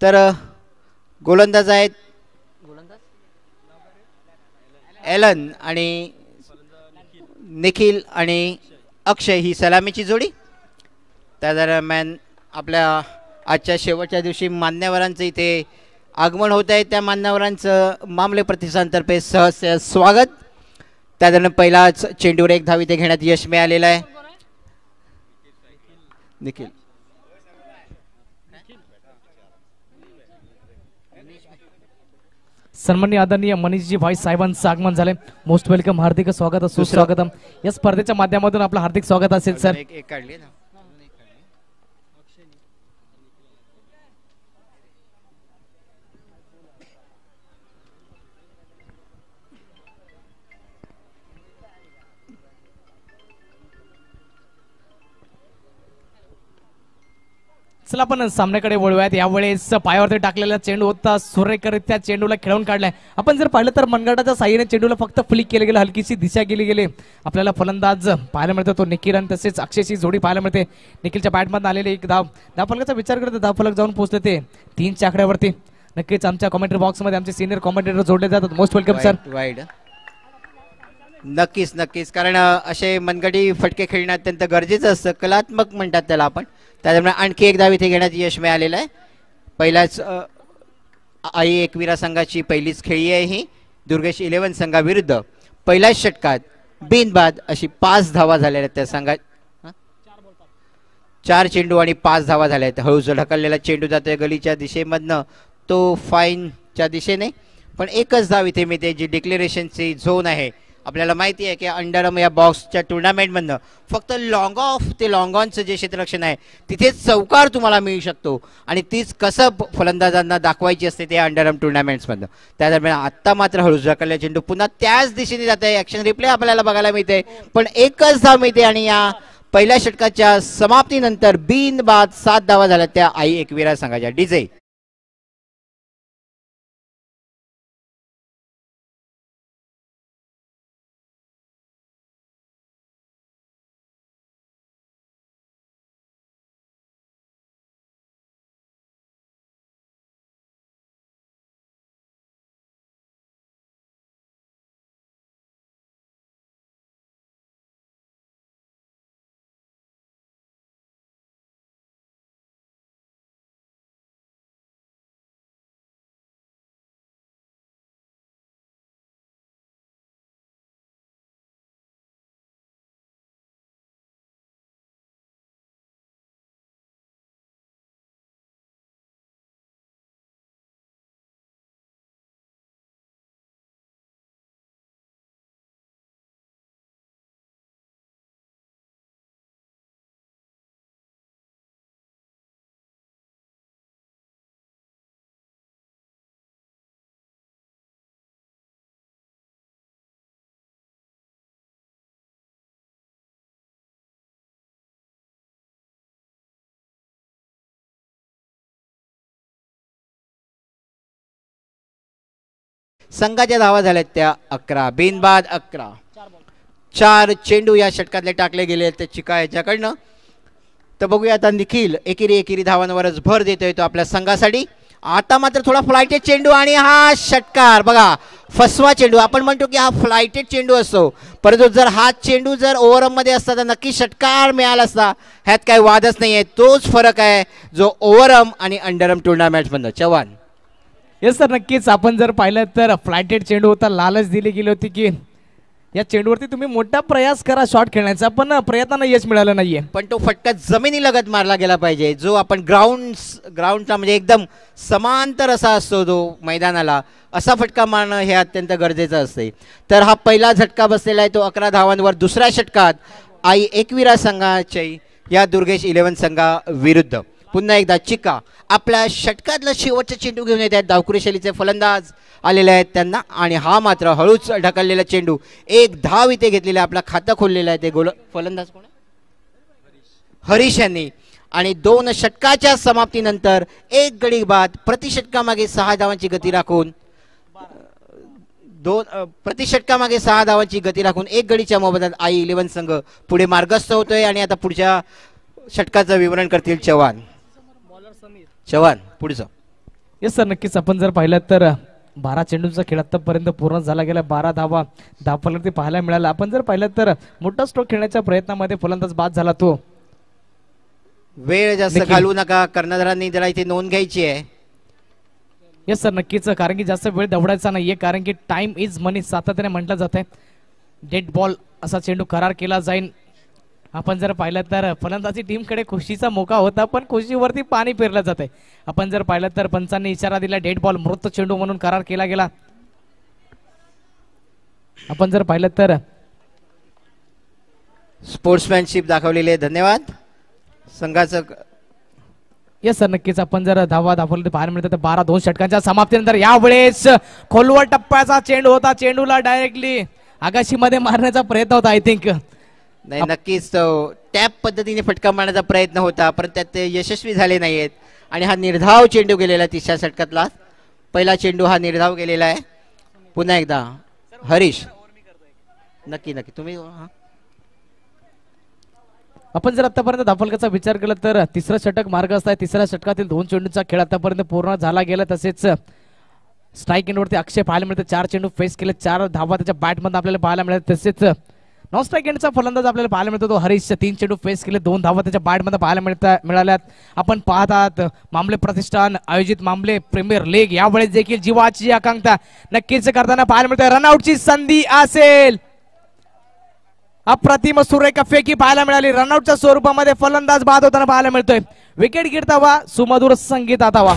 तर गोलंदाज आहेत. एलन आणि निखिल आणि अक्षय ही सलामीची जोडी. त्या दरम्यान आपल्या आजच्या शेवटच्या दिवशी मान्यवरांचं इथे आगमन होत आहे. त्या मान्यवरांचं मामले प्रतिष्ठानतर्फे सहज स्वागत. त्या दरम्यान पहिलाच चेंडूवर एक धाव इथे घेण्यात यश मिळालेलं आहे. निखिल. सन्मान्य आदरणीय मनीषजी भाई साहेबांचं आगमन झाले मोस्ट वेलकम हार्दिक स्वागत सुस्वागतम. या स्पर्धेच्या माध्यमातून आपलं हार्दिक स्वागत असेल सर एक एक काढली ना? चला आपण सामन्याकडे वळूयात. यावेळेस पायावरती टाकलेला चेंडू होता. सुरेखरित्या चेंडूला खेळून काढलाय. आपण जर पाहिलं तर मनगटाच्या साह्याने चेंडूला फक्त फ्लिक केले गेले हलकीशी दिशा केली गेली. आपल्याला फलंदाज पाहायला मिळतो. तो निखिल आणि तसेच अक्षयची जोडी पाहायला मिळते. निखिलच्या बॅटमधून आलेले एक धाव. धावफलकाचा विचार करते धावफलक जाऊन पोहोचले ते तीन चाकड्यावरती. नक्कीच आमच्या कॉमेंट्री बॉक्समध्ये आमचे सिनियर कॉमेंटेटर जोडले जातात. मोस्ट वेलकम सर वाईड नक्कीच नक्कीच. कारण असे मनगडी फटके खेळणं अत्यंत गरजेचं असतं. कलात्मक म्हणतात त्याला आपण. त्याच्यामुळे आणखी एक धाव इथे घेण्यात यश मिळालेलं आहे. पहिलाच आई एकविरा संघाची पहिलीच खेळी आहे ही दुर्गेश इलेव्हन संघाविरुद्ध. पहिल्याच षटकात बिनबाद अशी पाच धावा झालेल्या आहेत त्या संघात चार चेंडू आणि पाच धावा झाल्या आहेत. हळूच ढकललेला चेंडू जातोय गलीच्या दिशेमधनं. तो फाईनच्या दिशेने. पण एकच धाव इथे मिळते जी डिक्लेरेशनची झोन आहे. आपल्याला माहिती आहे की अंडरम या बॉक्सच्या टुर्नामेंटमधनं फक्त लॉंग ऑफ ते लॉंग ऑनचं जे क्षेत्ररक्षण आहे तिथेच चौकार तुम्हाला मिळू शकतो. आणि तीच कसं फलंदाजांना दाखवायची असते ते अंडरम टुर्नामेंट्समधनं त्या दरम्यान आत्ता मात्र हळूच ढकलल्या चेंडू पुन्हा त्याच दिशेने जात आहे. ॲक्शन रिप्ले आपल्याला बघायला मिळते. पण एकच धाव मिळते आणि या पहिल्या षटकाच्या समाप्तीनंतर बिनबाद सात धावा झाल्या त्या आई एकविरा संघाच्या. डीजे. संघाच्या धावा झाल्यात त्या अकरा. बिनबाद अकरा. चार चेंडू या षटकातले टाकले गेले त्या चिका याच्याकडनं तर बघूया आता निखिल एकेरी एकेरी धावांवरच भर देतोय तो आपल्या संघासाठी. आता मात्र थोडा फ्लायटेड चेंडू आणि हा षटकार. बघा फसवा चेंडू. आपण म्हणतो की हा फ्लायटेड चेंडू असतो. परंतु जर हा चेंडू जर ओव्हरमध्ये असता तर नक्की षटकार मिळाला असता. ह्यात काही वादच नाही आहे तोच फरक आहे जो ओव्हरम आणि अंडरम टुर्नामेंटमधनं चव्हाण. येस सर नक्कीच. आपण जर पाहिलं तर फ्लायटेड चेंडू होता लालच दिली गेली होती की या चेंडूवरती तुम्ही मोठा प्रयास करा शॉट खेळण्याचा पण प्रयत्नांना यश मिळालं नाहीये. पण तो फटका जमिनी लगत मारला गेला पाहिजे. जो आपण ग्राउंड ग्राउंडचा म्हणजे एकदम समांतर असा असतो तो मैदानाला असा फटका मारणं हे अत्यंत गरजेचं असते तर हा पहिला झटका बसलेला आहे तो अकरा धावांवर दुसऱ्या षटकात आई एकविरा संघाच्या या दुर्गेश इलेव्हन संघाविरुद्ध पुन्हा एकदा चिका. आपल्या षटकातला शेवटचा चेंडू घेऊन येत आहेत डावकुरी शैलीचे फलंदाज. आलेले आहेत त्यांना आणि हा मात्र हळूच ढकललेला चेंडू. एक धाव इथे घेतलेला आपला खातं खोललेलं आहे ते गोल फलंदाज कोण हरीश यांनी. आणि दोन षटकाच्या समाप्तीनंतर एक गडी बाद प्रतिषटकामागे सहा धावांची गती राखून दोन प्रतिषटकामागे सहा धावांची गती राखून एक गडीच्या मोबदल्यात आई इलेव्हन संघ पुढे मार्गस्थ होतोय आणि आता पुढच्या षटकाचं विवरण करतील चव्हाण. चव्हाण पुढचं. येस सर नक्कीच. आपण जर पाहिलं तर बारा चेंडूचा खेळ आतापर्यंत पूर्ण झाला गेला. बारा धावा धावफलंदाजी पाहायला मिळाला. आपण जर पाहिलं तर मोठा स्ट्रोक खेळण्याच्या प्रयत्नामध्ये फलंदाज बाद झाला तो. वेळ जास्त. घालू नका. कर्णधारांनी जरा इथे नोंद घ्यायची आहे. येस सर नक्कीच. कारण की जास्त वेळ दवडायचा नाहीये. कारण की टाइम इज मनी सातत्याने म्हटलं जात आहे डेड बॉल असा चेंडू करार केला जाईल आपण जर पाहिलं तर फलंदाजी टीमकडे खुशीचा मोका होता पण खुशीवरती पाणी पेरलं जात आहे आपण जर पाहिलं तर पंचांनी इशारा दिला डेड बॉल मृत चेंडू म्हणून करार केला गेला. आपण जर पाहिलं तर स्पोर्ट्समॅनशिप दाखवलेली आहे. धन्यवाद. संघाचं येस सर नक्कीच. आपण जर धावा दाखवलं तर पाहायला मिळतं तर बारा दोन षटकांच्या समाप्तीनंतर यावेळेस खोलवर टप्प्याचा चेंडू होता. चेंडूला डायरेक्टली आकाशीमध्ये मारण्याचा प्रयत्न होता आय थिंक नाही नक्कीच टॅप पद्धतीने फटका मारण्याचा प्रयत्न होता परंतु त्यात ते यशस्वी झाले नाहीयेत. आणि हा निर्धाव चेंडू गेलेला आहे तिसऱ्या षटकातला. पहिला चेंडू हा निर्धाव गेलेला आहे. पुन्हा एकदा. हरीश. नक्की नक्की. तुम्ही आपण जर आतापर्यंत धाफलकाचा विचार केला तर तिसरा षटक मार्ग असताय तिसऱ्या षटकातील दोन चेंडूचा खेळ आतापर्यंत पूर्ण झाला गेला. तसेच स्ट्राईक एंडवरती अक्षय पाहायला मिळते. चार चेंडू फेस केले. चार धावा त्याच्या बॅटमध्ये आपल्याला पाहायला मिळतात. तसेच नॉन स्ट्राईक एंडचा फलंदाज आपल्याला पाहायला मिळतो. तो हरीश तीन चेंडू फेस केले. दोन धावा त्याच्या बॅटमध्ये पाहायला मिळता मिळाल्यात. आपण पाहतात मामले प्रतिष्ठान आयोजित मामले प्रीमियर लीग यावेळेस देखील जीवाची आकांक्षा नक्कीच करताना पाहायला मिळते रनआउटची संधी असेल. अप्रतिम सुरेख फेकी पाहायला मिळाली. रनआउटच्या स्वरूपामध्ये फलंदाज बाद होताना पाहायला मिळतोय. विकेट गिरतावा सुमधुर संगीत आतावा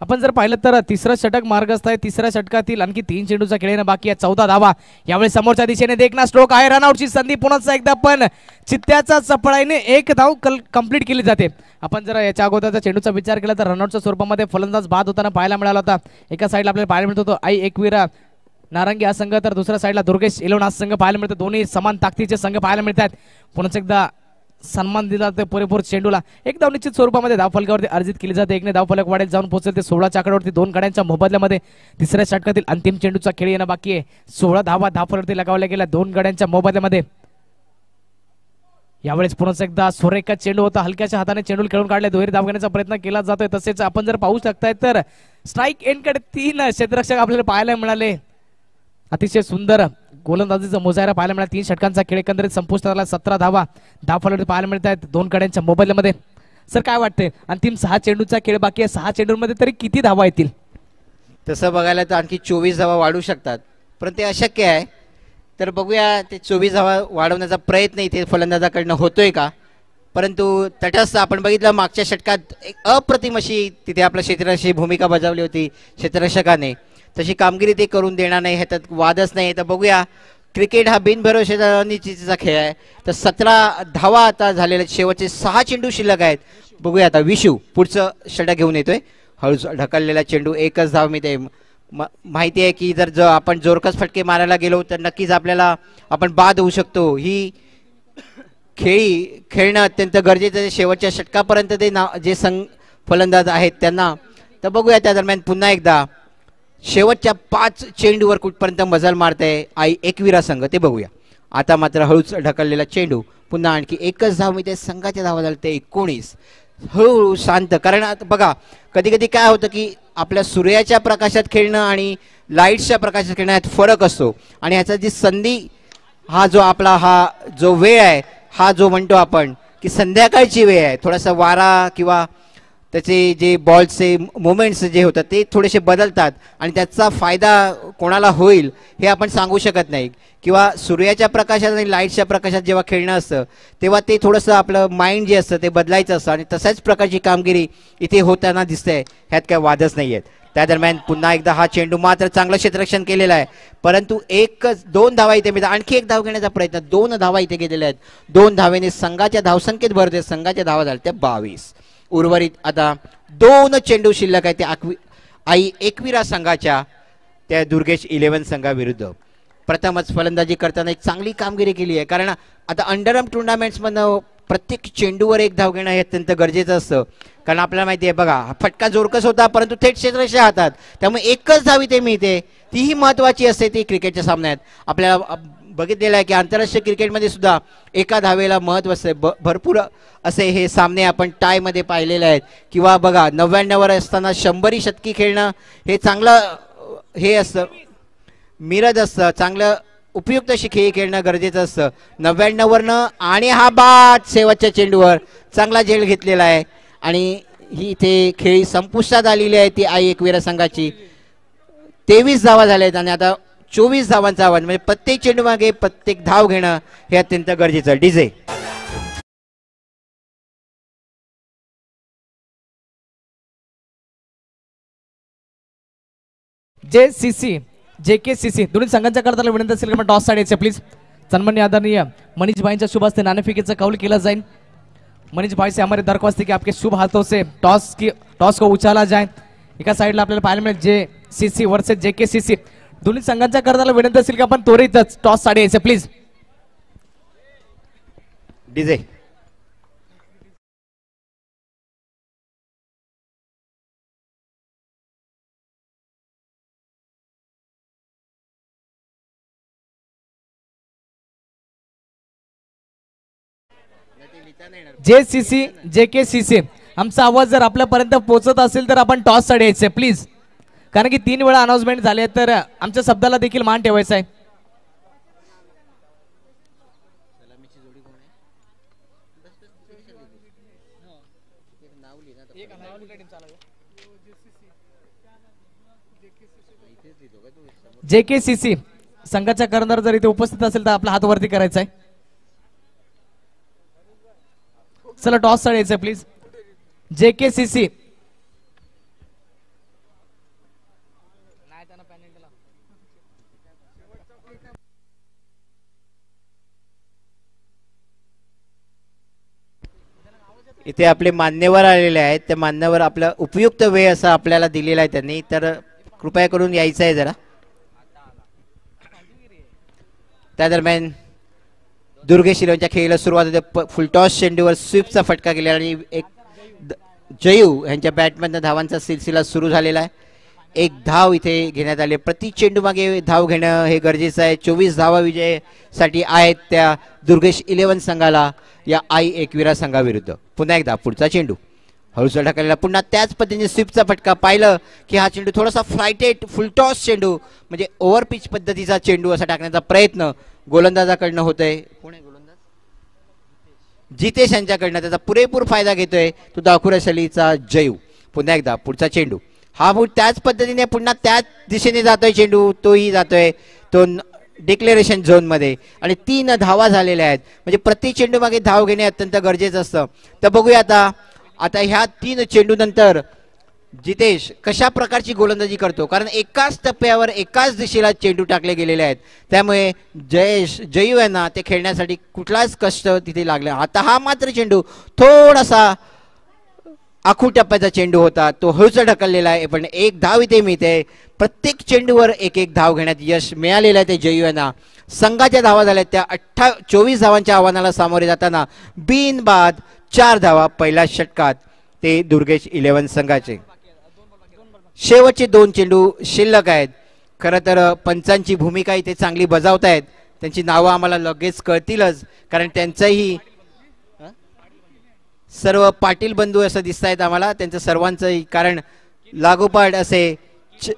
आपण जर पाहिलं तर तिसरं षटक मार्गस्थ आहे. तिसऱ्या षटकातील आणखी तीन चेंडूचा खेळ बाकी आहे चौदा धावा. यावेळी समोरच्या दिशेने देखना स्ट्रोक आहे. रनआउटची संधी पुन्हा एकदा पण चित्त्याचा चपळाईने एक धाव कंप्लीट केली जाते. आपण जर याच्या अगोदरचा चेंडूचा विचार केला तर रनआउटच्या स्वरूपामध्ये फलंदाज बाद होताना पाहायला मिळाला होता. एका साईडला आपल्याला पाहायला मिळत होतो. आई एकवीरा नारंगी हा संघ. तर दुसऱ्या साईडला दुर्गेश इलेवन हा संघ पाहायला मिळतो. दोन्ही समान ताकदीचे संघ पाहायला मिळतात. पुन्हा एकदा सन्मान दिला जातो पुरेपूर चेंडूला एक धाव निश्चित स्वरूपामध्ये धाव फलकावरती अर्जित केली जाते. एकने धाव फलक वाढेल जाऊन पोहोचेल ते सोळाच्या आकड्यावरती दोन गाड्यांच्या मोबदल्यामध्ये. तिसऱ्या षटकातील अंतिम चेंडूचा खेळ येणं बाकी आहे. सोळा धावा धाव लगावल्या गेल्या दोन गाड्यांच्या मोबदल्यामध्ये. यावेळेस पुन्हा एकदा सुरेखा चेंडू होता. हलक्याच्या हाताने चेंडू खेळून काढले. दुहेरी धाव घेण्याचा प्रयत्न केला जातोय. तसेच आपण जर पाहू शकताय तर स्ट्राईक एंडकडे तीन क्षेत्ररक्षक आपल्याला पाहायला मिळाले. अतिशय सुंदर गोलंदाजीचा मुजायरा पाहायला मिळाला. तीन षटकांचा खेळ एकंदरीत संपुष्टात आला सतरा धावा. धाव फलक पाहायला मिळत आहेत दोन कड्यांच्या मोबाईलमध्ये. सर काय वाटतंय? अंतिम सहा चेंडूचा खेळ बाकी आहे. सहा चेंडूंमध्ये तरी किती धावा येतील? तसं बघायला तर आणखी चोवीस धावा वाढू शकतात. पण ते अशक्य आहे. तर बघूया ते चोवीस धावा वाढवण्याचा प्रयत्न इथे फलंदाजाकडनं होतोय का? परंतु तटस्थ आपण बघितलं मागच्या षटकात एक अप्रतिम अशी तिथे आपल्या क्षेत्ररक्षी भूमिका बजावली होती क्षेत्ररक्षकाने. तशी कामगिरी ते करून देणार नाही ह्याच्यात वादच नाही. तर बघूया क्रिकेट हा बिनभरोशाचा अनिश्चितीचा खेळ आहे. तर सतरा धावा आता झालेल्या शेवटचे सहा चेंडू शिल्लक आहेत. बघूया आता विशू पुढचं षटक घेऊन येतोय. हळूच ढकललेला चेंडू एकच धाव मी ते माहिती आहे की जर जो आपण जोरकस फटके मारायला गेलो तर नक्कीच आपल्याला आपण बाद होऊ शकतो. ही खेळी खेळणं अत्यंत गरजेचं आहे. शेवटच्या षटकापर्यंत ते ना जे संघ फलंदाज आहेत त्यांना. तर बघूया त्या दरम्यान पुन्हा एकदा. शेवटच्या पाच चेंडूवर कुठपर्यंत मजल मारते आई एकविरा संघ ते बघूया. आता मात्र हळूच ढकललेला चेंडू पुन्हा आणखी एकच धाव मिळते संघाच्या धावा झाले ते एकोणीस. हळूहळू शांत कारण आता बघा कधी कधी काय होतं की आपल्या सूर्याच्या प्रकाशात खेळणं आणि लाईट्सच्या प्रकाशात खेळणं यात फरक असतो. आणि ह्याचा जी संधी हा जो आपला हा जो वेळ आहे हा जो म्हणतो आपण की संध्याकाळची वेळ आहे थोडासा वारा किंवा त्याचे जे बॉलचे मुवमेंट्स जे होतात ते थोडेसे बदलतात आणि त्याचा फायदा कोणाला होईल हे आपण सांगू शकत नाही. किंवा सूर्याच्या प्रकाशात आणि लाईटच्या प्रकाशात जेव्हा खेळणं असतं तेव्हा ते थोडंसं आपलं माइंड जे असतं ते बदलायचं असतं आणि तशाच प्रकारची कामगिरी इथे होताना दिसते ह्यात काय वादच नाही आहेत त्या दरम्यान पुन्हा एकदा हा चेंडू मात्र चांगलं क्षेत्ररक्षण केलेलं आहे. परंतु एकच दोन धावा इथे मिळतात. आणखी एक धाव घेण्याचा प्रयत्न दोन धावा इथे घेतलेल्या आहेत. दोन धावेने संघाच्या धावसंख्येत भर संघाच्या धावा झाल्या त्या बावीस. उर्वरित आता दोन चेंडू शिल्लक आहे ते आकवी आई एकविरा संघाच्या त्या दुर्गेश इलेव्हन संघाविरुद्ध. प्रथमच फलंदाजी करताना एक चांगली कामगिरी केली आहे कारण आता अंडरआर्म टुर्नामेंट्समधनं प्रत्येक चेंडूवर एक धाव घेणं हे अत्यंत गरजेचं असतं. कारण आपल्याला माहिती आहे बघा फटका जोरकस होता परंतु थेट क्षेत्ररक्षक हातात. त्यामुळे एकच धावी ते मिळते. तीही महत्वाची असते ती क्रिकेटच्या सामन्यात. आपल्याला बघितलेलं आहे की आंतरराष्ट्रीय क्रिकेटमध्ये सुद्धा एका धावेला महत्त्व असते. ब भरपूर असे हे सामने आपण टायमध्ये पाहिलेले आहेत. किंवा बघा नव्याण्णववर असताना शंभरी शतकी खेळणं हे चांगलं हे असतं. मिरज असतं. चांगलं उपयुक्त अशी खेळ खेळणं गरजेचं असतं. नव्याण्णववरनं आणि हा बाद शेवटच्या चेंडूवर चांगला झेल घेतलेला आहे. आणि ही इथे खेळी संपुष्टात आलेली आहे ती आई एकवीरा संघाची तेवीस धावा झाल्या आहेत आणि आता चोवीस धावांचा आवाज म्हणजे प्रत्येक चेंडू मागे प्रत्येक धाव घेणं हे अत्यंत गरजेचं DJ. J C C J K C C दोन्ही संघांच्या करताना विनंती असेल की टॉस साडी यायचे प्लीज सन्मान्य आदरणीय मनीष भाईंच्या शुभ हस्ते नाणेफेकीचं कौल केला जाईल मनीष भाई से हमारे दरख्वास्त है कि आपके शुभ हाथों से टॉस की टॉस को उछाला जाए. एका साईडला आपल्याला पाहायला मिळेल जे सी सी वर्सेस जे के सी सी. दोन्ही संघांच्या करताना विनंती असेल की? आपण त्वरितच टॉस साडे यायचे please DJ. J C C J K C C आमचा आवाज जर आपल्यापर्यंत पोहोचत असेल तर आपण टॉससाठी यायचे प्लीज कारण की तीन वेळा अनाउन्समेंट झाले तर आमच्या शब्दाला देखील मान ठेवायचा आहे. जे के सी सी. संघाच्या कर्णधार जर इथे उपस्थित असेल तर आपला हात वरती करायचा आहे. चला टॉस चढायचं प्लीज जे के सी सी. इथे आपले मान्यवर आलेले आहेत. त्या मान्यवर आपला उपयुक्त वेळ असा आपल्याला दिलेला आहे त्यांनी. तर कृपया करून यायचं आहे जरा. त्या दरम्यान दुर्गेश शिलवच्या खेळीला सुरुवात होते. प- फुलटॉस चेंडूवर स्वीपचा फटका गेला आणि एक द- जयू यांच्या बॅटमधनं धावांचा सिलसिला सुरू झालेला आहे. एक धाव इथे घेण्यात आले. प्रति चेंडू मागे धाव घेणं हे गरजेचं आहे. चोवीस धावा विजयासाठी आहेत त्या दुर्गेश इलेव्हन संघाला या आई एकविरा संघाविरुद्ध. पुन्हा एकदा पुढचा चेंडू. हळूच ढकललेला पुन्हा त्याच पद्धतीने स्वीपचा फटका. पाहिलं की हा चेंडू थोडासा फ्लायटेड फुलटॉस चेंडू म्हणजे ओव्हर पिच पद्धतीचा चेंडू असा टाकण्याचा प्रयत्न गोलंदाजाकडनं होत आहे गोलंदाज? जितेश यांच्याकडनं त्याचा पुरेपूर फायदा घेतोय. तो दाखुरा शैलीचा जयू. पुन्हा एकदा पुढचा चेंडू. हा बूट त्याच पद्धतीने पुन्हा त्याच दिशेने जातोय चेंडू तोही जातोय. तो डिक्लेरेशन झोनमध्ये आणि तीन धावा झालेल्या आहेत. म्हणजे प्रति चेंडू मागे धाव घेणे अत्यंत गरजेचं असतं. तर बघूया आता. आता ह्या तीन चेंडू नंतर जितेश कशा प्रकारची गोलंदाजी करतो? कारण एकाच टप्प्यावर एकाच दिशेला चेंडू टाकले गेलेले आहेत. त्यामुळे जयेश जयू यांना ते खेळण्यासाठी कुठलाच कष्ट तिथे लागले. आता हा मात्र चेंडू थोडासा आखू टप्प्याचा चेंडू होता तो हळूच ढकललेला आहे पण एक धाव इथे मिळते. प्रत्येक चेंडूवर एक एक धाव घेण्यात यश मिळालेलं आहे ते जयू यांना. संघाच्या धावा झाल्या त्या अठ्ठा चोवीस धावांच्या आव्हानाला सामोरे जाताना बिनबाद चार धावा पहिल्या षटकात. ते दुर्गेश इलेव्हन संघाचे. शेवटचे दोन चेंडू शिल्लक आहेत. खरं तर पंचांची भूमिका इथे चांगली बजावतायत. त्यांची नावं आम्हाला लगेच कळतीलच कारण त्यांचंही सर्व पाटील बंधू असं दिसत आहेत आम्हाला. त्यांचं सर्वांचंही कारण लागोपाठ असे च-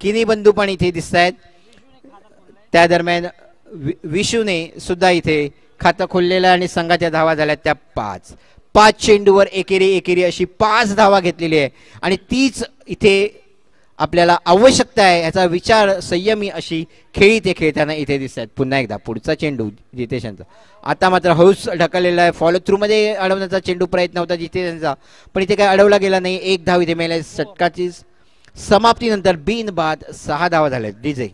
किनी बंधू पण इथे दिसत आहेत त्या दरम्यान वि- विशूने सुद्धा इथे खातं खोललेलं आणि संघाच्या धावा झाल्या त्या पाच. पाच चेंडूवर एकेरी एकेरी अशी पाच धावा घेतलेली आहे. आणि तीच इथे आपल्याला आवश्यकता आहे याचा विचार संयमी अशी खेळी ते खेळताना इथे दिसत आहेत पुन्हा एकदा पुढचा चेंडू जितेशांचा. आता मात्र हौस ढकललेला आहे. फॉलो थ्रूमध्ये अडवण्याचा चेंडू प्रयत्न होता जितेशांचा. पण इथे काय अडवला गेला नाही. एक धाव इथे मिळाली. षटकाची समाप्तीनंतर बिन बाद सहा धावा झाल्या DJ.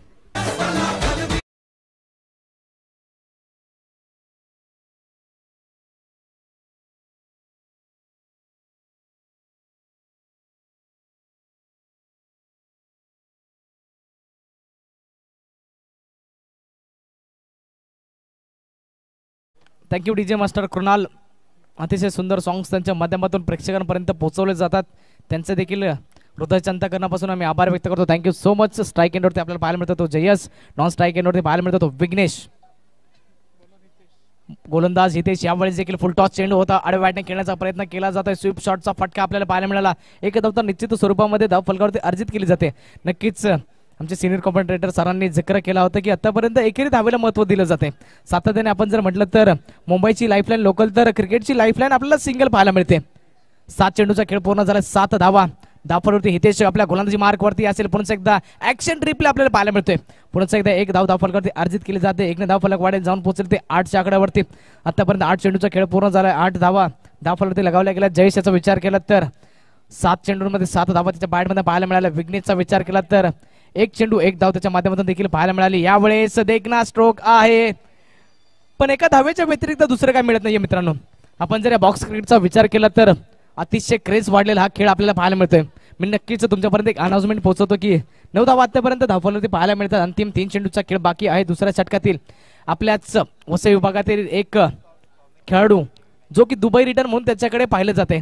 Thank you D J master Krunal अतिशय सुंदर सॉंग्स त्यांच्या माध्यमातून प्रेक्षकांपर्यंत पोहोचवले जातात. त्यांचे देखील हृदयच्या अंतकरणापासून आम्ही आभार व्यक्त करतो. Thank you so much strike एंडवरती आपल्याला पाहायला मिळतो तो जयस. नॉन स्ट्राईक एंडवरती पाहायला मिळतो तो विघ्नेश. गोलंदाज हितेश यावेळेस देखील फुल टॉस चेंडू होता. आडव्याटने खेळण्याचा प्रयत्न केला जातोय. स्वीप शॉटचा फटका आपल्याला पाहायला मिळाला. एक धावता निश्चित स्वरूपामध्ये धाव फलकावरती अर्जित केली जाते. नक्कीच आमचे सिनियर कॉमेंटेटर सरांनी जिक्र केला होता की आतापर्यंत एकेरी धावेला महत्त्व दिलं जाते सातत्याने आपण जर म्हटलं तर मुंबईची लाईफलाईन लोकल तर क्रिकेटची लाईफलाईन आपल्याला सिंगल पाहायला मिळते. सात चेंडूचा खेळ पूर्ण झाला सात धावा. धावफलवरती हितेश आपल्या गोलंदाजी मार्कवरती असेल पुन्हा एकदा ऍक्शन ट्रिपला आपल्याला पाहायला मिळतोय. पुन्हा एकदा एक धाव धावफलकावरती अर्जित केली जाते एक धाव फलक वाढेल जाऊन पोहोचले ते आठच्या आकड्यावरती. आतापर्यंत आठ चेंडूचा खेळ पूर्ण झाला आठ धावा. धावफलवरती लगावल्या गेल्या जयेश याचा विचार केला तर. सात चेंडूंमध्ये सात धावा त्याच्या बॅटमध्ये पाहायला मिळाल्या विघ्नेशचा विचार केला तर. एक चेंडू एक धाव त्याच्या माध्यमातून देखील पाहायला मिळाली. यावेळेस देखना स्ट्रोक आहे. पण एका धावेच्या व्यतिरिक्त दुसरं काय मिळत नाहीये मित्रांनो. आपण जर या बॉक्स क्रिकेटचा विचार केला तर अतिशय क्रेज वाढलेला हा खेळ आपल्याला पाहायला मिळतोय. मी नक्कीच तुमच्यापर्यंत एक अनाउन्समेंट पोहोचवतो की नऊ दहा वाजतापर्यंत धावफलवरती पाहायला मिळतात. अंतिम तीन चेंडूचा खेळ बाकी आहे. दुसऱ्या षटकातील आपल्याच वसई विभागातील एक खेळाडू जो की दुबई रिटर्न म्हणून त्याच्याकडे पाहिलं जाते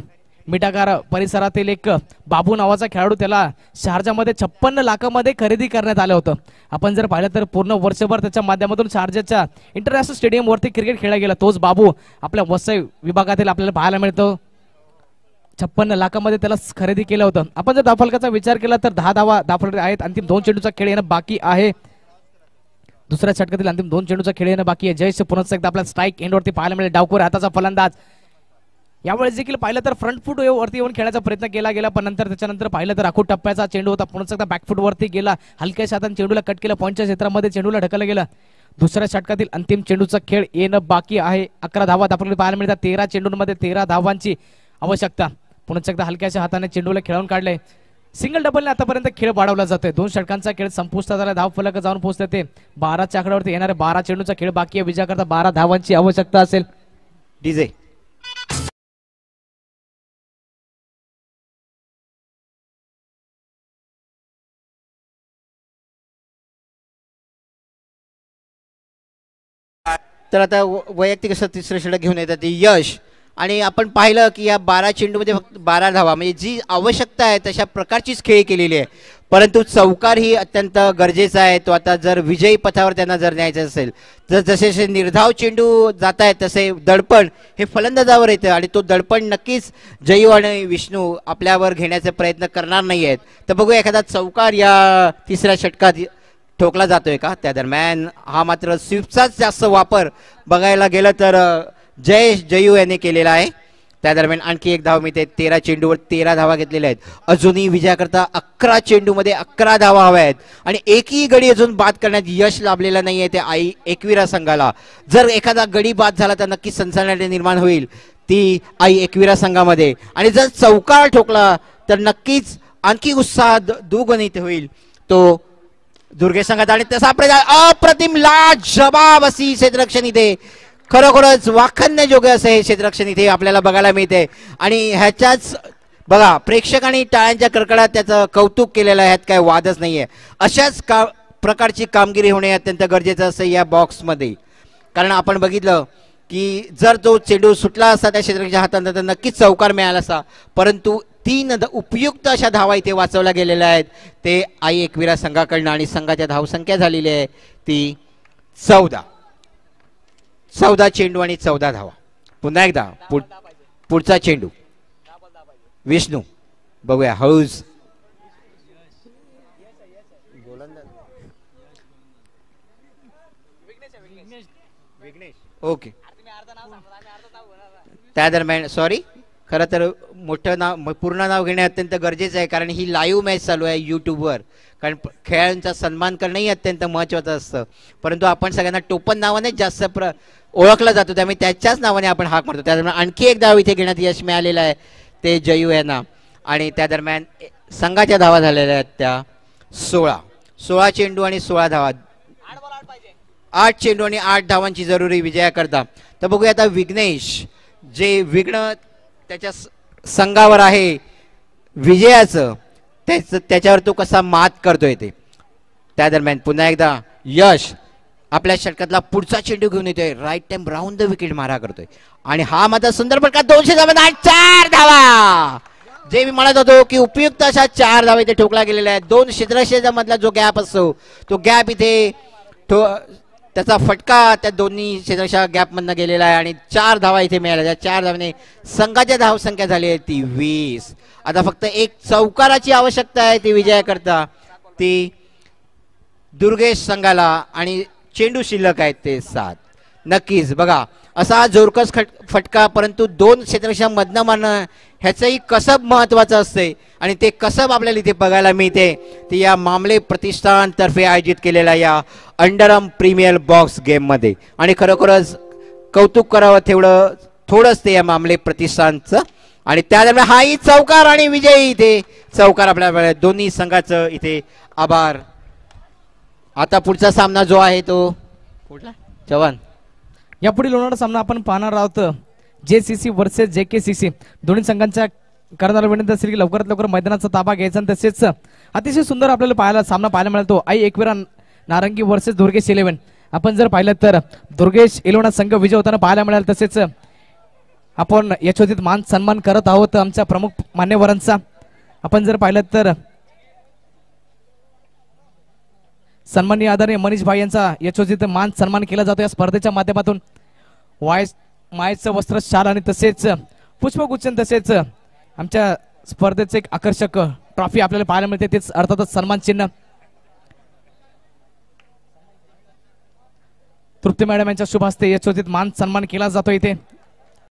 मिठागार परिसरातील एक बाबू नावाचा खेळाडू त्याला शारजामध्ये छप्पन्न लाखामध्ये खरेदी करण्यात आलं होतं. आपण जर पाहिलं तर पूर्ण वर्षभर त्याच्या माध्यमातून शारजाच्या इंटरनॅशनल स्टेडियमवरती क्रिकेट खेळला गेला. तोच बाबू आपल्या वसई विभागातील आपल्याला पाहायला मिळतो. छप्पन्न लाखामध्ये त्याला खरेदी केलं होतं. आपण जर दाफलकाचा विचार केला तर दहा धावा दाफलके आहेत. अंतिम दोन चेंडूचा खेळ येणं बाकी आहे. दुसऱ्या षटकातील अंतिम दोन चेंडूचा खेळ येणं बाकी आहे. जयश पुन्हा एकदा आपल्या स्ट्राईक एंडवरती पाहायला मिळेल. डावकोर हाताचा फलंदाज यावेळेस देखील पाहिलं तर फ्रंट फूट वरती येऊन खेळायचा प्रयत्न केला गेला पण नंतर त्याच्यानंतर पाहिलं तर आखू टप्प्याचा चेंडू होता. पुन्हा एकदा बॅकफूट वरती गेला. हलक्या हाताने चेंडूला कट केला. पॉईंटच्या क्षेत्रामध्ये चेंडूला ढकलला गेलं. दुसऱ्या षटकातील अंतिम चेंडूचा खेळ येणं बाकी आहे. अकरा धावा आपल्याला पाहायला मिळतात. तेरा चेंडूंमध्ये तेरा धावांची आवश्यकता. पुन्हा एकदा हलक्याच्या हाताने चेंडूला खेळून काढले. सिंगल डबलने आतापर्यंत खेळ वाढवला जातोय. दोन षटकांचा खेळ संपुष्टात आला. धाव फलक जाऊन पोहोचले ते. बाराच्या आकड्यावरती येणारे बारा चेंडूचा खेळ बाकी आहे. विजयाकरता बारा धावांची आवश्यकता असेल. डीजे. तर आता व- वैयक्तिक असं तिसरं षटक घेऊन येतात ते यश. आणि आपण पाहिलं की या बारा चेंडूमध्ये फक्त बारा धावा. म्हणजे जी आवश्यकता आहे तशा प्रकारचीच खेळी केलेली आहे. परंतु चौकार ही अत्यंत गरजेचा आहे. तो आता जर विजयी पथावर त्यांना जर न्यायचं असेल तर जसे जसे निर्धाव चेंडू जात आहेत तसे दडपण हे फलंदाजावर येतं आणि तो दडपण नक्कीच जयू आणि विष्णू आपल्यावर घेण्याचा प्रयत्न करणार नाही आहेत तर बघू एखादा चौकार या तिसऱ्या षटकात ठोकला जातोय का? त्या दरम्यान हा मात्र स्विफ्टचाच जास्त वापर बघायला गेलं तर जयेश जयू यांनी केलेला आहे. त्या दरम्यान आणखी एक धाव मिळते तेरा चेंडूवर तेरा धावा घेतलेल्या आहेत. अजूनही विजयाकरता अकरा चेंडूमध्ये अकरा धावा हव्या आहेत. आणि एकही गडी अजून बाद करण्यात यश लाभलेलं नाहीये ते आई एकविरा संघाला. जर एखादा गडी बाद झाला तर नक्की सनसनाटी निर्माण होईल. ती आई एकविरा संघामध्ये. आणि जर चौकार ठोकला तर नक्कीच आणखी उत्साह द- दुगणित होईल. तो दुर्गे संघात आणि तसा प्रयत्न अप्रतिम लाजबाब अशी क्षेत्ररक्षण इथे. खरोखरच वाखण्याजोगे असं हे क्षेत्ररक्षण इथे आपल्याला बघायला मिळते. आणि ह्याच्याच बघा प्रेक्षकांनी टाळ्यांच्या कडकडात त्याचं कौतुक केलेलं आहे. ह्यात काय वादच नाहीये. अशाच का प्रकारची कामगिरी होणे अत्यंत गरजेचं असं या बॉक्समध्ये. कारण आपण बघितलं की जर तो चेंडू सुटला असता त्या क्षेत्राच्या हातात तर नक्कीच चौकार मिळाला असता. परंतु तीन द- उपयुक्त अशा धावा इथे वाचवल्या गेलेल्या आहेत. ते आई एकविरा संघाकडनं आणि संघाच्या धावसंख्या झालेली आहे. ती चौदा. चौदा चेंडू आणि चौदा धावा. पुन्हा एकदा पुढ- पुढचा चेंडू. विष्णू. बघूया हळूच. ओके. त्या दरम्यान सॉरी खरं तर मोठं नाव पूर्ण नाव घेणे अत्यंत गरजेचं आहे कारण ही लाईव्ह मॅच चालू आहे यूट्यूबवर कारण खेळाडूंचा सन्मान करणंही अत्यंत महत्त्वाचं असतं. परंतु आपण सगळ्यांना टोपण नावानेच जास्त प्र ओळखला जातो त्यामुळे त्याच्याच नावाने आपण हाक मारतो. त्यादरम्यान आणखी एक धाव इथे घेण्यात यश मिळालेलं आहे ते जयू यांना. आणि त्या दरम्यान संघाच्या धावा झालेल्या आहेत त्या सोळा. सोळा चेंडू आणि सोळा धावा. आठ चेंडू आणि आठ धावांची जरुरी विजयाकरता. तर बघूया आता विघ्नेश जे विघ्न त्याच्या संघावर आहे विजयाचं त्याच त्याच्यावर तो कसा मात करतोय ते. त्या दरम्यान पुन्हा एकदा यश आपल्या षटकातला पुढचा चेंडू घेऊन येतोय. Right time round the wicket मारा करतोय. आणि हा माझा सुंदर फटका दोनशे धावा चार धावा. जे मी म्हणत होतो की उपयुक्त अशा चार धावा इथे ठोकला गेलेला आहे दोन क्षेत्रक्षेत्रा मधला जो गॅप असतो तो गॅप इथे ठो त्याचा फटका त्या दोन्ही क्षेत्राच्या गॅपमधनं गेलेला आहे आणि चार धावा इथे मिळाल्या. त्या चार धावाने संघाच्या धावसंख्या झाली आहे ती वीस. आता फक्त एक चौकाराची आवश्यकता आहे ती विजयाकरता. ती दुर्गेश संघाला आणि चेंडू शिल्लक आहेत ते सात. नक्कीच बघा असा जोरकस खट फटका परंतु दोन क्षेत्रक्षा मधनं मारणं ह्याचंही कसब महत्वाचं असते आणि ते कसब आपल्याला इथे बघायला मिळते. ते या मामले प्रतिष्ठान तर्फे आयोजित केलेल्या या अंडरम प्रीमियर बॉक्स गेममध्ये. आणि खरोखरच कौतुक करावं तेवढं थोडंच ते या मामले प्रतिष्ठानचं. आणि त्या दरम्यान हाही चौकार आणि विजयी इथे. चौकार आपल्याला मिळाला. दोन्ही संघाचं इथे आभार. आता पुढचा सामना जो आहे तो कुठला? चव्हाण. यापुढील होणारा सामना आपण पाहणार आहोत. जे सी सी वर्सेस जे के सी सी दोन्ही संघांच्या करणारा विनंती असेल की लवकरात लवकर मैदानाचा ताबा घ्यायचा आणि तसेच अतिशय सुंदर आपल्याला पाहायला सामना पाहायला मिळतो. आई एकविरा नारंगी वर्सेस दुर्गेश इलेव्हन. आपण जर पाहिलं तर दुर्गेश इलेव्हन संघ विजय होताना पाहायला मिळाला. तसेच आपण यशोदित मान सन्मान करत आहोत आमच्या प्रमुख मान्यवरांचा. आपण जर पाहिलं तर सन्माननीय आदरणीय मनीष भाई यांचा यशोजित मान सन्मान केला जातो या स्पर्धेच्या माध्यमातून. वायस मायचं वस्त्र शाल आणि तसेच पुष्पगुच्छ तसेच आमच्या स्पर्धेचे एक आकर्षक ट्रॉफी आपल्याला पाहायला मिळते. तेच अर्थातच सन्मान चिन्ह. तृप्ती मॅडम यांच्या शुभ हस्ते यशोजित मान सन्मान केला जातो इथे.